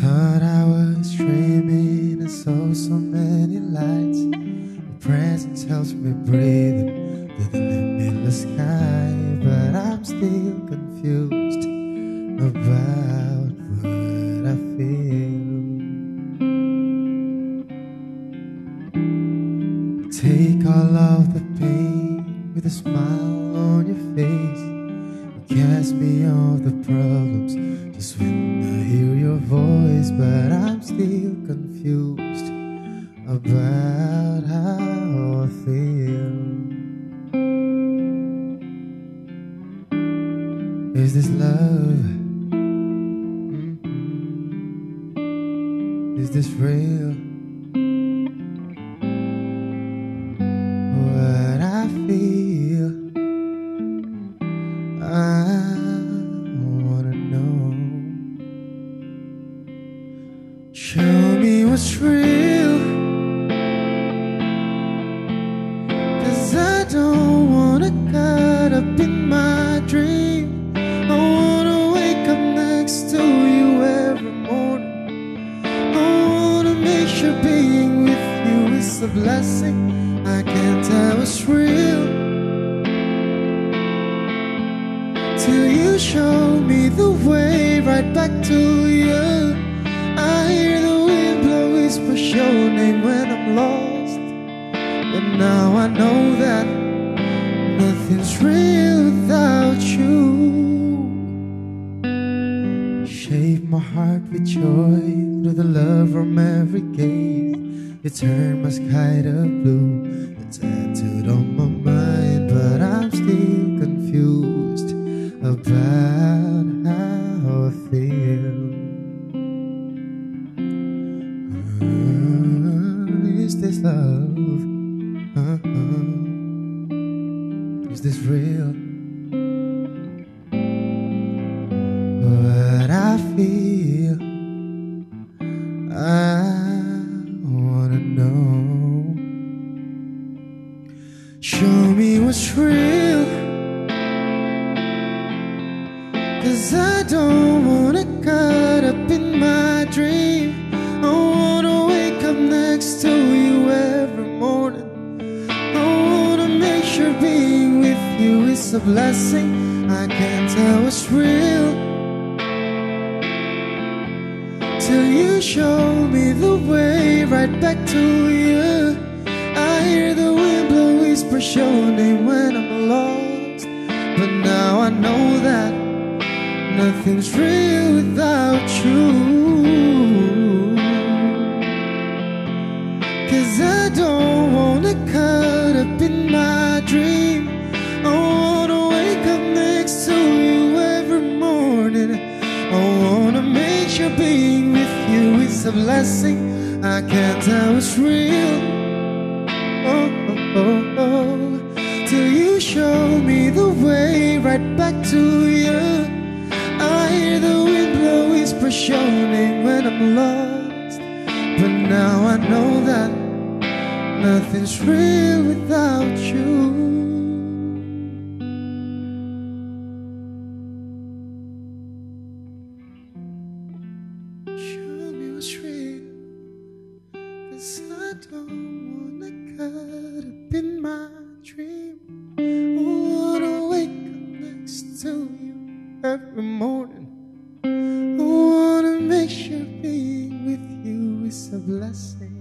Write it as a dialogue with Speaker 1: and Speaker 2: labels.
Speaker 1: thought I was dreaming and saw so many lights. Your presence helps me breathe through the limitless sky, but I'm still confused about what I feel. Take all of the pain with a smile on your face. Cast me off the problems just when I hear your voice, but I'm still confused about how I feel. Is this love? Mm-mm. Is this real? Show me what's real. Cause I don't wanna cut up in my dream. I wanna wake up next to you every morning. I wanna make sure being with you is a blessing. I can't tell what's real till you show me the way right back to you. Now I know that nothing's real without you. Shape my heart with joy through the love from every gaze. You turn my sky to blue, the tattooed on my mind, but I'm still confused about how I feel. Is this love? Uh-uh. Is this real? What I feel, I wanna know. Show me what's real. Cause I don't wanna cut up in my dream. Is a blessing. I can't tell what's real till you show me the way right back to you. I hear the wind blow, whisper your name when I'm lost. But now I know that nothing's real without you. A blessing. I can't tell what's real. Oh, oh, oh, oh. Till you show me the way right back to you. I hear the wind blow, your name when I'm lost. But now I know that nothing's real without you. Every morning. I wanna make sure being with you is a blessing.